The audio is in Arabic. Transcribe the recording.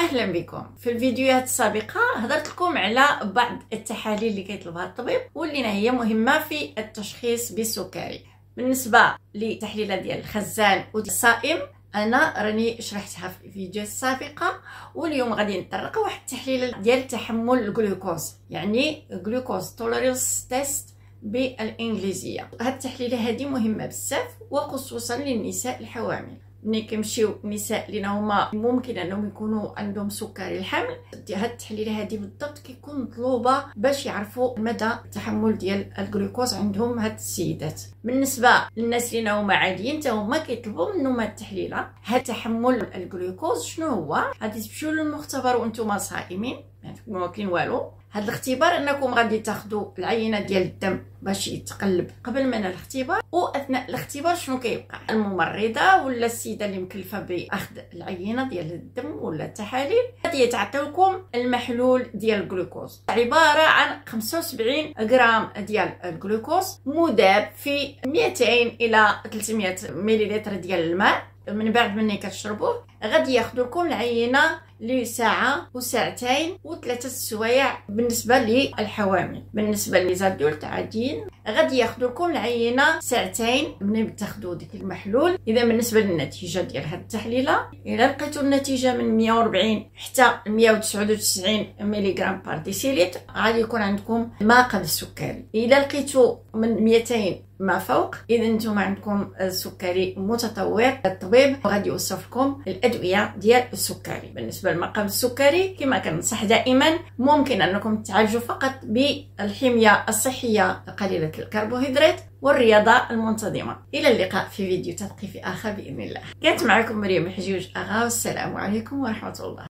أهلا بكم. في الفيديوهات السابقة هضرت لكم على بعض التحاليل اللي كيطلبها الطبيب واللي هي مهمة في التشخيص بالسكري. بالنسبة لتحليله ديال الخزان والصائم أنا راني شرحتها في الفيديو السابقة واليوم غادي نطرق واحد التحليل ديال تحمل الجلوكوز يعني glucose tolerance test بالإنجليزية. هاد التحليلة هذه مهمة بزاف وخصوصا للنساء الحوامل. ملي كيمشيو النساء اللي هما ممكن أنهم يكونوا عندهم سكري الحمل. هاد التحليلة هذه بالضبط كيكون مطلوبة باش يعرفوا مدى التحمل ديال الجلوكوز عندهم هاد السيدات. بالنسبة للناس اللي هما عاديين حتى هما كيطلبوا منهم هاد التحليلة. هاد تحمل الجلوكوز شنو هو؟ غادي تمشيو للمختبر وأنتم صائمين. ما كاين والو. هاد الاختبار انكم غادي تاخذوا العينة ديال الدم باش يتقلب قبل من الاختبار واثناء الاختبار شنو كيبقى؟ الممرضة ولا السيدة اللي مكلفة بأخذ العينة ديال الدم ولا التحاليل. غادي تعطيوكم المحلول ديال الجلوكوز. عبارة عن 75 غرام ديال الجلوكوز مذاب في 200 إلى 300 مليلتر ديال الماء. من بعد مني كتشربوه غادي ياخذوا لكم العينة لساعة وساعتين وثلاثة سوايع بالنسبة للحوامل. بالنسبة ل les adultes عاديين غادي ياخذوا لكم العينة ساعتين من تاخذوا ديك المحلول. إذا بالنسبة للنتيجة ديال هاد التحليلة إلا لقيتوا النتيجة من 140 حتى 199 ملغ par décilitre غادي يكون عندكم ما قبل السكري. إلا لقيتوا من 200 ما فوق إذا أنتم عندكم السكري متطور الطبيب غادي يوصف لكم الأدوية ديال السكري. بالنسبة قبل السكري كما كنصح دائما ممكن أنكم تعالجوا فقط بالحمية الصحية قليلة الكربوهيدرات والرياضة المنتظمة. إلى اللقاء في فيديو تثقيفي آخر بإذن الله. كانت معكم مريم حجوج أغا والسلام عليكم ورحمة الله.